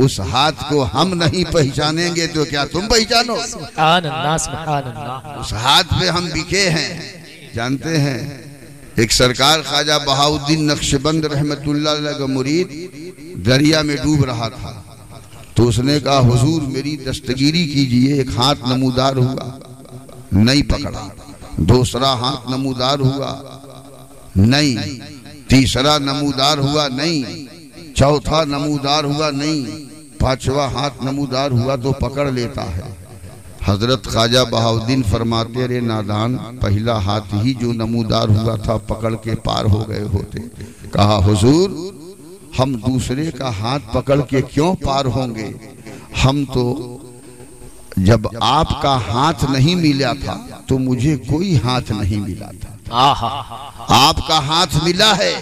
उस हाथ को हम नहीं पहचानेंगे तो क्या तुम पहचानो? सुभान अल्लाह सुभान अल्लाह उस हाथ पे हम बिके हैं। जानते हैं एक सरकार ख्वाजा बहाउद्दीन नक्शबंद रहमतुल्लाह अलैह का मुरीद दरिया में डूब रहा था। तो उसने कहा, हुजूर, मेरी दस्तगीरी कीजिए, एक हाथ नमूदार हुआ, नहीं पकड़ा। दूसरा हाथ नमूदार हुआ, नहीं। तीसरा नमूदार हुआ, नहीं। चौथा नमूदार हुआ, नहीं। पांचवा हाथ नमूदार हुआ तो पकड़ लेता है। हज़रत ख्वाजा बहाउद्दीन फरमाते रे नादान, पहला हाथ ही जो नमूदार हुआ था, पकड़ के पार हो गए होते। कहा, हुजूर हम दूसरे का हाथ पकड़ के क्यों पार होंगे? हम तो जब आपका हाथ नहीं मिला था तो मुझे कोई हाथ नहीं मिला था। आहा। आपका हाथ मिला है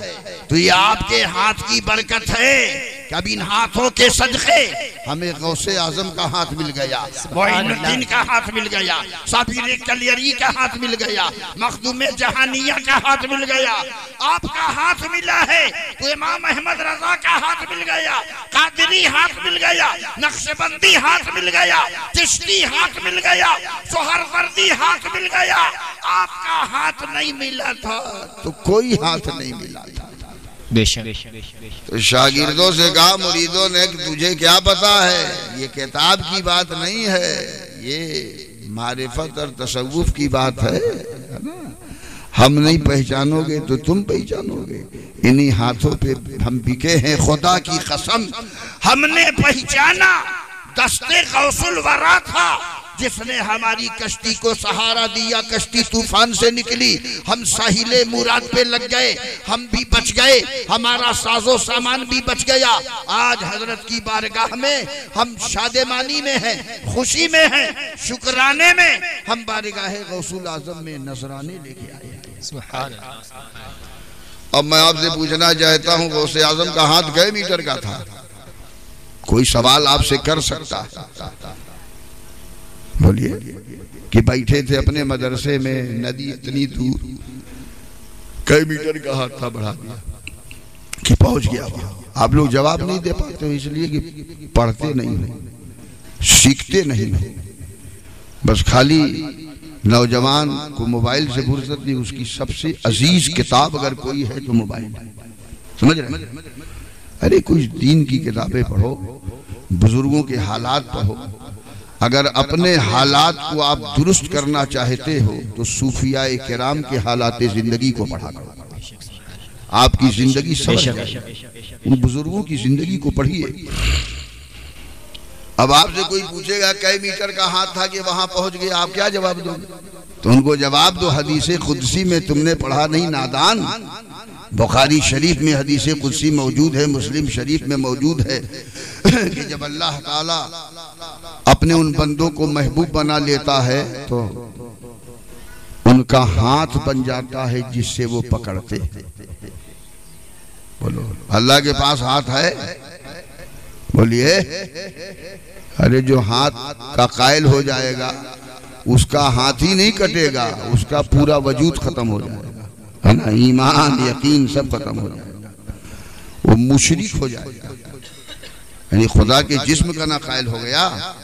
तो ये आपके हाथ की बरकत है। कि अब इन हाथों के सदके हमें गौसे आज़म का हाथ मिल गया। मोइनुद्दीन का हाथ मिल गया। साबिर कलियरी का हाथ मिल गया। मखदूम जहानिया का हाथ मिल गया। आपका हाथ मिला है तो इमाम अहमद रजा का हाथ मिल गया। कादरी हाथ मिल गया। नक्शबंदी हाथ मिल गया। चिश्ती हाथ मिल गया। सोहरवर्दी हाथ मिल गया। आपका हाथ नहीं मिला था। तो कोई हाथ नहीं मिला था। बेशक। तो शागिर्दों से कहा, मुरीदों ने कि तुझे क्या पता है? ये किताब की बात नहीं है, ये मारिफत और तसव्वुफ की बात है हम नहीं पहचानोगे तो तुम पहचानोगे। इन्हीं हाथों पे हम बिके हैं खुदा की कसम। हमने पहचाना, दस्ते गौसुल वरा था। जिसने हमारी कश्ती को सहारा दिया, कश्ती तूफ़ान से निकली, हम साहिले मुराद पे लग गए, हम भी बच गए, हमारा साजो सामान भी बच गया। आज हज़रत की बारगाह में हम शादेमानी में हैं, खुशी में हैं, शुक्राने में हम बारगाह गौसुल आज़म में नजराने लेके आए अब मैं आपसे पूछना चाहता हूँ, गौसे आज़म का हाथ गए मीटर का था? कोई सवाल आपसे कर सकता? है बोलिए कि बैठे थे अपने मदरसे में, नदी इतनी दूर। कई मीटर का हाथ था बढ़ा दिया कि पहुँच गया आप लोग जवाब नहीं दे पाते हो इसलिए कि पढ़ते नहीं हो, सीखते नहीं हो। बस खाली नौजवान को मोबाइल से फुर्सत नहीं, उसकी सबसे अज़ीज़ किताब अगर कोई है तो मोबाइल। समझ रहे अरे कुछ दीन की किताबें पढ़ो, बुज़ुर्गों के हालात पढ़ो। अगर अपने हालात को आप दुरुस्त करना चाहते हो तो सूफिया किराम के हालात ज़िंदगी को पढ़ा करो। आपकी ज़िंदगी समझ उन बुज़ुर्गों की ज़िंदगी को पढ़िए। अब आपसे कोई पूछेगा कई मीटर का हाथ था कि वहाँ पहुँच गए आप क्या जवाब दोगे? तो उनको जवाब दो हदीस खुदसी में तुमने पढ़ा नहीं नादान। बुखारी शरीफ में हदीस कुदसी मौजूद है, मुस्लिम शरीफ में मौजूद है, कि जब अल्लाह ताला अपने उन बंदों को महबूब बना लेता है तो उनका हाथ बन जाता है जिससे वो पकड़ते। बोलो, अल्लाह के पास हाथ है बोलिए, अरे जो हाथ का कायल हो जाएगा, उसका हाथ ही नहीं कटेगा, उसका पूरा वजूद खत्म हो जाएगा है ना? ईमान, यकीन सब खत्म हो जाएगा। वो मुशरिक हो जाएगा। यानी खुदा के जिस्म का ना कायल हो गया।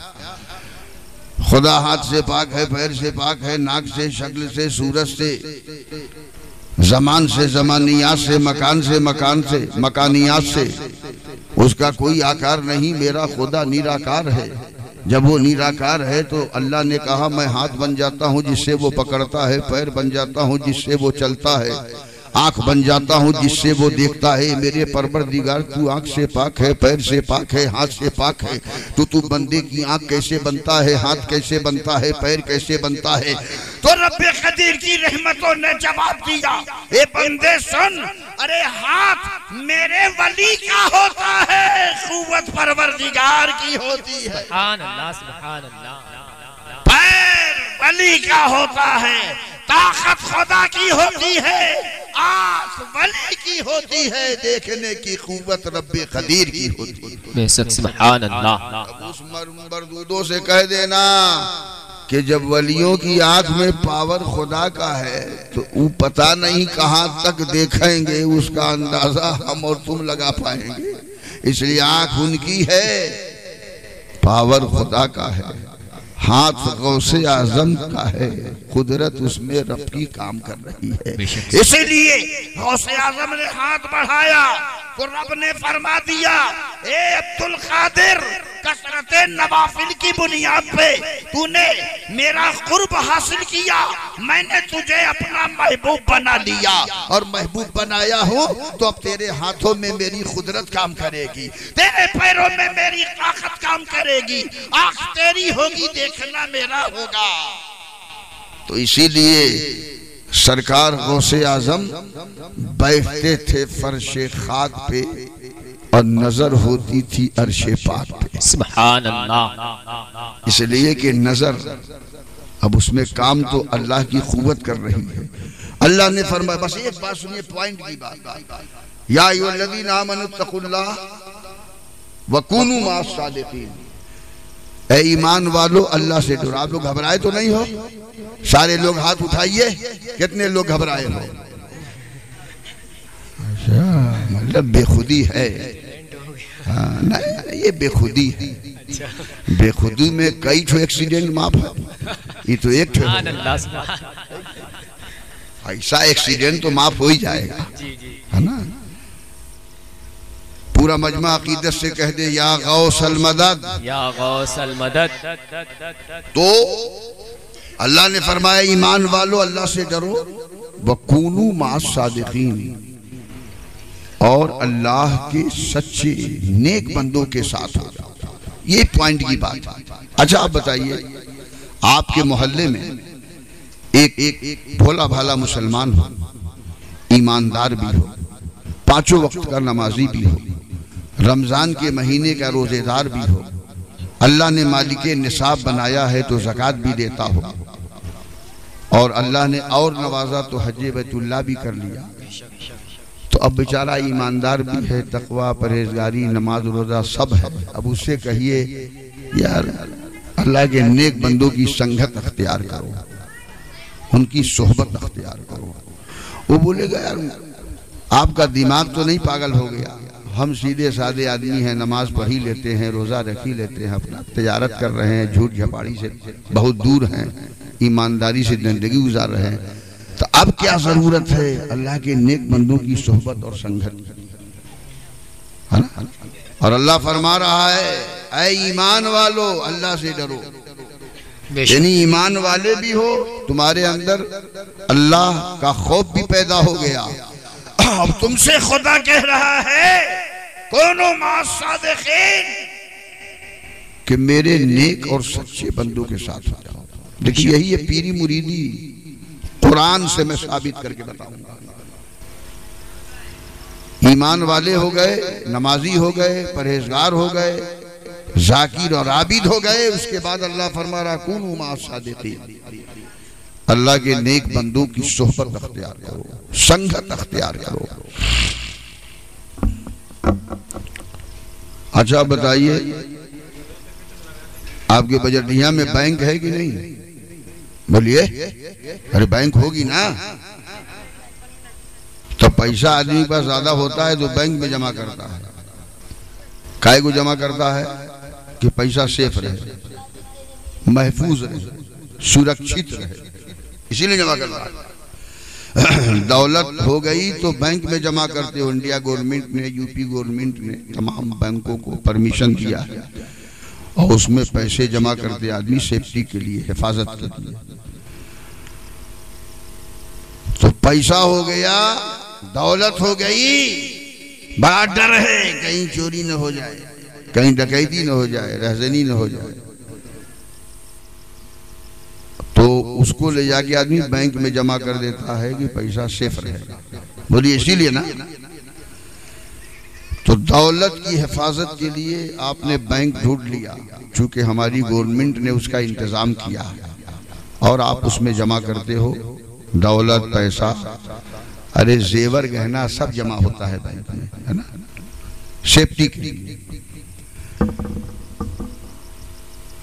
खुदा हाथ से पाक है, पैर से पाक है, नाक से, शक्ल से, सूरज से, जमान से, जमानियात से, मकान से मकान से, मकानियात से। उसका कोई आकार नहीं, मेरा खुदा निराकार है। जब वो निराकार है तो अल्लाह ने कहा, मैं हाथ बन जाता हूँ जिससे वो पकड़ता है, पैर बन जाता हूँ जिससे वो चलता है। आँख बन जाता हूँ जिससे वो देखता है मेरे परवर दिगार तू आँख से पाक है पैर से पाक है हाथ से पाक है। तो तू बंदे की आँख कैसे बनता है हाथ कैसे बनता है पैर कैसे बनता है। तो रब्बे कदीर की रहमतों ने जवाब दिया ए बंदे सुन अरे हाथ मेरे वली का होता है कुवत परवरदिगार की होती है। सुभान अल्लाह सुभान अल्लाह। पैर वली का होता है ताकत खुदा की होती है। आँख वली की होती है। देखने की कुवत रब्बे खदीर की होती है। बेशक सुभान अल्लाह उस मरदूदों से कह देना कि जब वलियों की आँख में पावर खुदा का है तो वो पता नहीं कहाँ तक देखेंगे। उसका अंदाज़ा हम और तुम लगा पाएँगे। इसलिए आँख उनकी है पावर खुदा का है। हाथ गौसे आज़म का है। कुदरत उसमें रब की काम कर रही है। इसीलिए गौसे आज़म ने हाथ बढ़ाया तो रब ने फरमा दिया ए अब्दुल कादिर कसरत नवाफिल की बुनियाद पे। तूने मेरा कुर्ब हासिल किया। मैंने तुझे अपना महबूब बना लिया और महबूब बनाया हूँ तो अब तेरे हाथों में मेरी कुदरत काम करेगी। तेरे पैरों में मेरी ताकत काम करेगी। आँख तेरी होगी, देखना मेरा होगा। तो इसीलिए सरकार गौसे आज़म बैठते थे फर्श खाक पे। और नज़र होती थी अरशे पाक पे। इसलिए कि नज़र अब उसमें काम तो अल्लाह की कुवत कर रही है। अल्लाह ने फरमाया बस एक बात सुनिए पॉइंट की बात। या वकूनू ए ईमान वालो अल्लाह से डरो। आप लोग घबराए तो नहीं हो? सारे लोग हाथ उठाइए। कितने लोग घबराए हो? अच्छा मतलब बेखुदी है। हाँ नहीं ये बेखुदी है। बेखुदी में कई ठो एक्सीडेंट माफ़ है। ये तो एक ठो ऐसा एक्सीडेंट तो माफ़ हो ही जाएगा। है ना? पूरा मजमा अकीदत से कह दे या गौसल मदद। या गौसल मदद। तो अल्लाह ने फरमाया ईमान वालो अल्लाह से डरो वकूनू मा सादिकीन। और अल्लाह के सच्चे नेक बंदों के साथ हो। ये पॉइंट की बात अच्छा आप बताइए, आपके मोहल्ले में एक एक भोला भाला मुसलमान हो, ईमानदार भी हो, पाँचों वक्त का नमाजी भी हो, रमज़ान के महीने का रोजेदार भी हो, अल्लाह ने मालिक निसाब बनाया है तो जक़ात भी देता हो, और अल्लाह ने और नवाजा तो हज बैतुल्ला भी कर लिया। तो अब बेचारा ईमानदार भी है, तकवा, परहेजगारी, नमाज़ रोजा सब है। अब उससे कहिए, यार, अल्लाह के नेक बंदों की संगत अख्तियार करो, उनकी सोहबत अख्तियार करो। वो बोलेगा, यार, आपका दिमाग तो नहीं पागल हो गया। हम सीधे साधे आदमी हैं, नमाज़ पढ़ ही लेते हैं, रोज़ा रख ही लेते हैं, अपना तजारत कर रहे हैं झूठ झपाड़ी से बहुत दूर हैं, ईमानदारी से ज़िंदगी गुजार रहे हैं। तो अब क्या ज़रूरत है? अल्लाह के नेक बंदों की सोहबत और संगत। है ना? और अल्लाह फरमा रहा है ऐ ईमान वालो अल्लाह से डरो। यानी ईमान वाले भी हो तुम्हारे अंदर अल्लाह का खौफ भी पैदा हो गया। अब तुमसे खुदा कह रहा है कोनो कि मेरे नेक और सच्चे बंदों के साथ देखिए यही है पीरी मुरीदी। कुरान से मैं साबित करके बताऊँगा। ईमान वाले हो गए, नमाजी हो गए, परहेजगार हो गए, जाकिर और आबिद हो गए, उसके बाद अल्लाह फरमा रहा कून सादिकीन। अल्लाह के नेक बंदों की सोहबत अख्तियार करो, संगत अख्तियार करो। अच्छा बताइए, आपके बजटिया में बैंक है कि नहीं? बोलिए, अरे बैंक होगी ना। तो पैसा आदमी के पास ज़्यादा होता है तो बैंक में जमा करता है। काय को जमा करता है? कि पैसा सेफ़ रहे, महफूज रहे, सुरक्षित रहे। इसीलिए जमा करता है। दौलत हो गई तो बैंक में जमा करते हो। इंडिया गवर्नमेंट ने यूपी गवर्नमेंट ने, तमाम बैंकों को परमिशन दिया। है उसमें पैसे जमा करते आदमी सेफ्टी के लिए, हिफाजत के लिए। तो पैसा हो गया, दौलत हो गई बड़ा डर है, कहीं चोरी न हो जाए, कहीं डकैती न हो जाए, रहजनी न हो जाए। तो उसको ले जाके आदमी बैंक में जमा कर देता है कि पैसा सेफ़ रहेगा। बोलिए, इसीलिए ना? तो दौलत की हिफाजत के लिए आपने बैंक ढूंढ लिया, चूँकि हमारी गवर्नमेंट ने उसका इंतज़ाम किया। और आप उसमें जमा करते हो, दौलत, पैसा। अरे, जेवर, गहना सब जमा होता है बैंक में, है ना? सेफ्टी के लिए।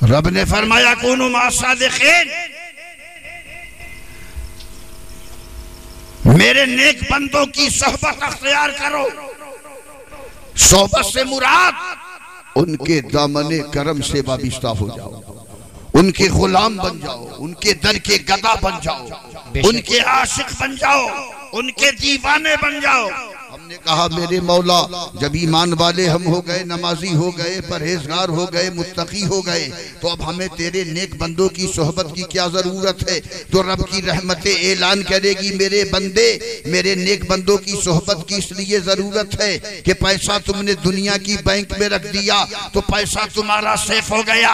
रब ने फरमाया, कोनो मासादिकीन मेरे नेक बंदों की सोहबत अख्तियार करो। सोहबत से मुराद। उनके दामने करम से वाबिस्ता हो जाओ। उनके गुलाम बन जाओ। उनके दर के गदा बन जाओ। उनके आशिक बन जाओ। उनके दीवाने बन जाओ। हमने कहा, मेरे मौला, जब ईमान वाले हम हो गए, नमाजी हो गए, परहेजगार हो गए, मुत्तकी हो गए तो अब हमें तेरे नेक बंदों की सोहबत की क्या ज़रूरत है? तो रब की रहमत ऐलान करेगी मेरे बंदे। मेरे नेक बंदों की सोहबत की इसलिए ज़रूरत है कि पैसा तुमने दुनिया की बैंक में रख दिया तो पैसा तुम्हारा सेफ़ हो गया।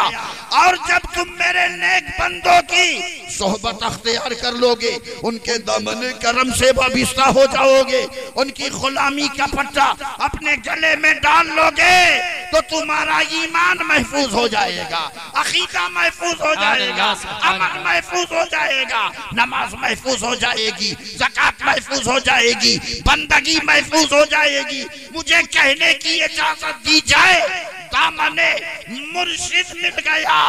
और जब तुम मेरे नेक बंदों की सोहबत अख्तियार कर लोगे, उनके दामन करम से वाबिस्ता हो जाओगे, उनकी गुलामी का पट्टा अपने गले में डाल लोगे तो तुम्हारा ईमान महफूज हो जाएगा अकीदा महफूज हो जाएगा अमन महफूज हो जाएगा नमाज़ महफूज हो जाएगी जक़ात महफूज हो जाएगी बंदगी महफूज हो जाएगी। मुझे कहने की इजाज़त दी जाए दामने मुर्शिद मिल गया।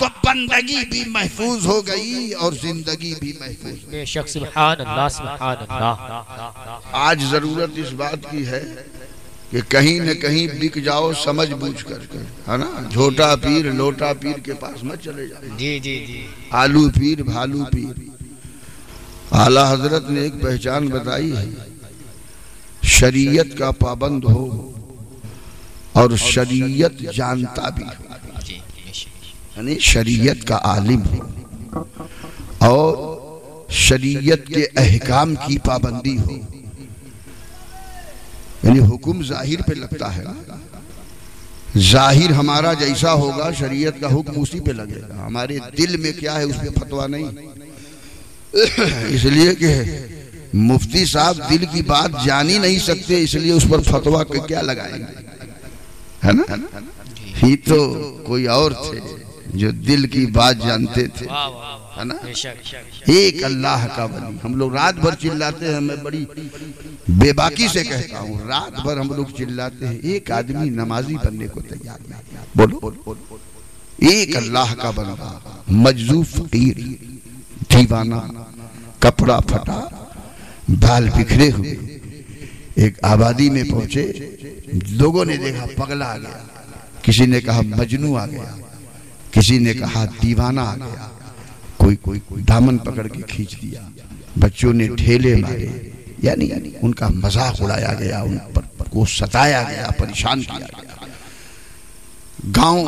तो बंदगी भी महफूज हो गई और ज़िंदगी भी महफूज बेशक सुभान अल्लाह सुभान अल्लाह आज ज़रूरत इस बात की है कि कहीं न कहीं बिक जाओ समझ बूझ कर है ना? झोटा पीर लोटा पीर के पास मत चले जाओ। जी जी जी। आलू पीर भालू पीर। आला हज़रत ने एक पहचान बताई है शरीयत का पाबंद हो। और शरीयत जानता भी हो। यानी शरीयत का आलिम हो। और शरीयत के अहकाम की पाबंदी हो। यानी हुक्म ज़ाहिर पे लगता है। ज़ाहिर हमारा जैसा होगा, शरीयत का हुक्म उसी पे लगेगा। हमारे दिल में क्या है, उस पर फतवा नहीं। इसलिए कि मुफ्ती साहब दिल की बात जान ही नहीं सकते, इसलिए उस पर फतवा क्या लगाएँगे? है ना? ही तो कोई और थे जो दिल की बात जानते थे। है ना? एक अल्लाह का वली। हम लोग रात भर चिल्लाते हैं मैं बड़ी बेबाकी से कहता हूँ रात भर हम लोग चिल्लाते हैं। एक आदमी नमाजी बनने को तैयार नहीं बोलो। एक अल्लाह का बंदा मजजू फकीर दीवाना कपड़ा फटा बाल बिखरे हुए एक आबादी में पहुँचे लोगों ने देखा पगला आ गया। किसी ने कहा मजनू आ गया। किसी ने कहा दीवाना आ गया। कोई कोई दामन पकड़ के खींच दिया। बच्चों ने ठेले मारे। यानी उनका मज़ाक उड़ाया गया, उन पर, को सताया गया, परेशान किया गया। गाँव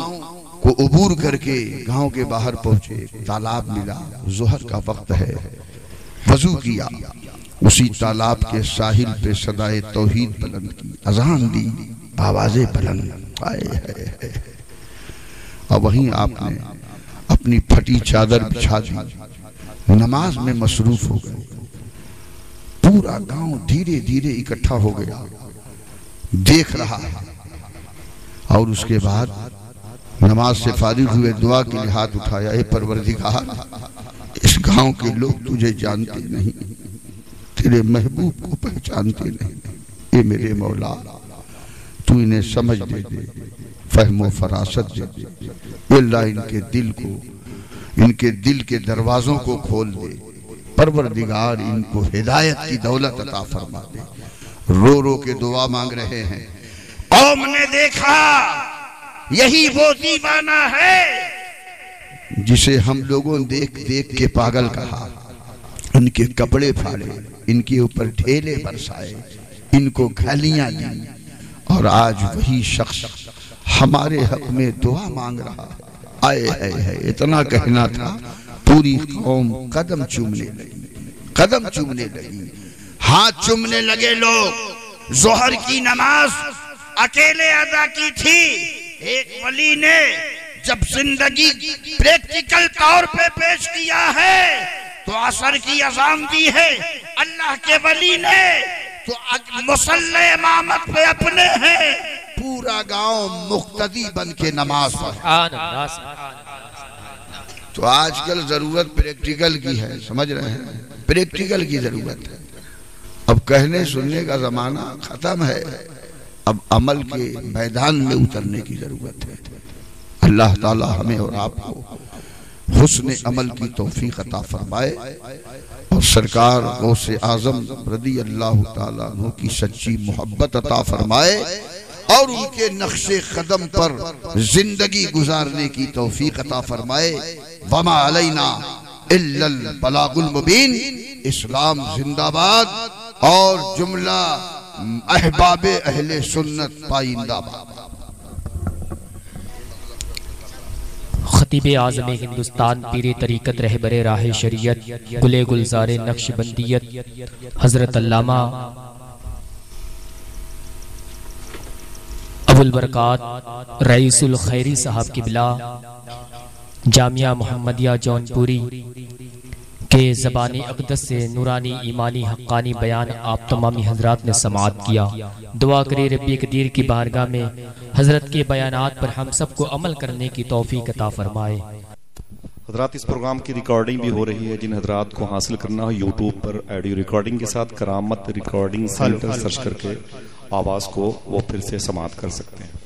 को उबूर करके गाँव के बाहर पहुँचे। तालाब मिला। जोहर का वक्त है। वज़ू किया। उसी तालाब के साहिल पे सदाए तौहीद बुलंद की, अजान दी, आवाज़ें बुलंद। आए है और वहीं आपने अपनी फटी चादर बिछा दी। नमाज़ में मसरूफ हो गए। पूरा गाँव धीरे धीरे इकट्ठा हो गया। देख रहा है। और उसके बाद नमाज़ से फारिग हुए दुआ के लिए हाथ उठाया परवरदिगार, इस गाँव के लोग तुझे जानते नहीं। तेरे महबूब को पहचानते नहीं। ये मेरे मौला, तू इन्हें समझ दे दे, फहमो फरासत दे दे। अल्लाह इनके दिल को, इनके दिल के दरवाजों को खोल दे। परवरदिगार इनको हिदायत की दौलत अता फरमा दे। रो रो के दुआ मांग रहे हैं। कौम ने देखा, यही वो दीवाना है जिसे हम लोगों देख देख के पागल कहा। इनके कपड़े फाड़े। इनके ऊपर ढेले बरसाए इनको गालियाँ दी। और आज वही शख्स हमारे हक में दुआ मांग रहा। आए है, है इतना कहना था पूरी कौम कदम चूमने लगी। कदम चूमने लगी। हाथ चुमने लगे लोग। जोहर की नमाज़ अकेले अदा की थी। एक वली ने जब ज़िंदगी प्रैक्टिकल तौर पे पेश किया है तो असर की अजाम दी है, अल्लाह के वली ने। तो मुसल्ले इमामत पे अपने हैं। पूरा गाँव मुख्तदी बन के नमाज़ पढ़े। तो आजकल ज़रूरत प्रैक्टिकल की है, समझ रहे हैं? प्रैक्टिकल की ज़रूरत है। अब कहने सुनने का जमाना खत्म है। अब अमल के मैदान में उतरने की ज़रूरत है। अल्लाह ताला हमें और आपको हुस्न अमल की तोफ़ी अता फरमाए। और सरकार गौसे आज़म रदी अल्लाह ताला की सच्ची मोहब्बत अता फरमाए और उनके नक्शे कदम पर ज़िंदगी गुजारने की तौफीक अता फरमाए। वमा अलैना बलागुल मुबीन, इस्लाम जिंदाबाद और जुमला अहबाब अहले सुन्नत पाइंदाबाद। खतीब आज़म हिंदुस्तान पीर तरीकत रहबर राह शरीयत, गुले गुलजार नक्शबंदियत हज़रत अल्लामा अबुल बरकात, रईसुल खैरी साहब की बिला जामिया मोहम्मदिया जौनपुरी के ज़बान अकदस से नूरानी ईमानी हक्कानी बयान आप तमामी हजरात ने समात किया। दुआ करे रबी कदीर की बारगाह में हज़रत के बयान पर हम सबको अमल करने की तोफ़ी कता फरमाए। हजरात इस प्रोग्राम की रिकॉर्डिंग भी हो रही है जिन हजरात को हासिल करना हो यूट्यूब पर ऑडियो रिकॉर्डिंग के साथ करामत रिकॉर्डिंग सेंटर सर्च करके आवाज़ को वो फिर से समाप्त कर सकते हैं।